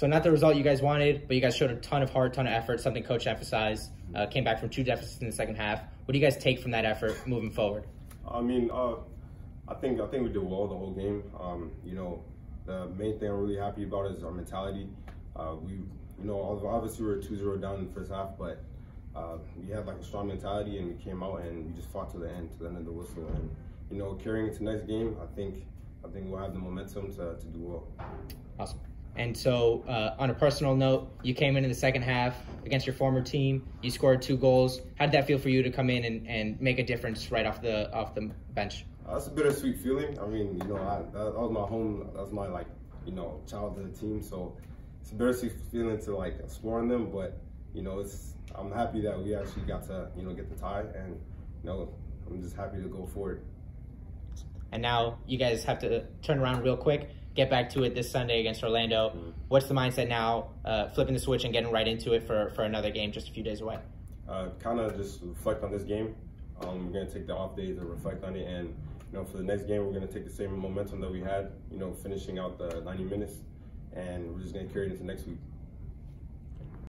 So not the result you guys wanted, but you guys showed a ton of heart, ton of effort, something coach emphasized. Uh, came back from two deficits in the second half. What do you guys take from that effort moving forward? I mean, uh, I think I think we did well the whole game. Um, you know, the main thing I'm really happy about is our mentality. Uh, we, you know, obviously we were 2-0 down in the first half, but uh, we had like a strong mentality and we came out and we just fought to the end, to the end of the whistle. And you know, carrying it into next game, I think I think we'll have the momentum to, to do well. Awesome. And so, uh, on a personal note, you came in in the second half against your former team. You scored two goals. How did that feel for you to come in and, and make a difference right off the off the bench? Uh, that's a bittersweet feeling. I mean, you know, I, that, that, was my home. That was my like, you know, childhood team. So it's a bittersweet feeling to like score on them. But you know, it's I'm happy that we actually got to you know get the tie, and you know, I'm just happy to go forward. And now you guys have to turn around real quick get back to it this Sunday against Orlando. Mm-hmm. What's the mindset now, uh, flipping the switch and getting right into it for, for another game just a few days away? Uh, kind of just reflect on this game. Um, we're going to take the off days to reflect on it. And, you know, for the next game, we're going to take the same momentum that we had, you know, finishing out the 90 minutes. And we're just going to carry it into next week.